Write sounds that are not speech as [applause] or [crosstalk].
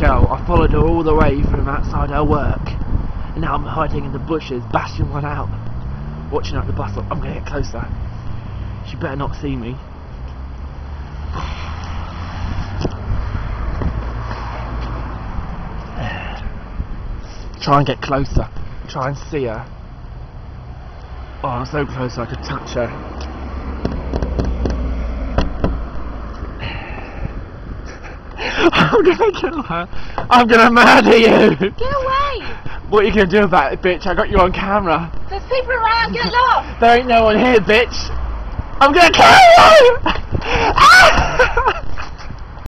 girl. I followed her all the way from outside her work. And now I'm hiding in the bushes, bashing one out. Watching out the bus stop. I'm gonna get closer. She better not see me. [sighs] Try and get closer. Try and see her. Oh, I'm so close I could touch her. I'm gonna kill her. I'm gonna murder you. Get away! What are you gonna do about it, bitch? I got you on camera. There's people around, get lost! There ain't no one here, bitch. I'm gonna kill you!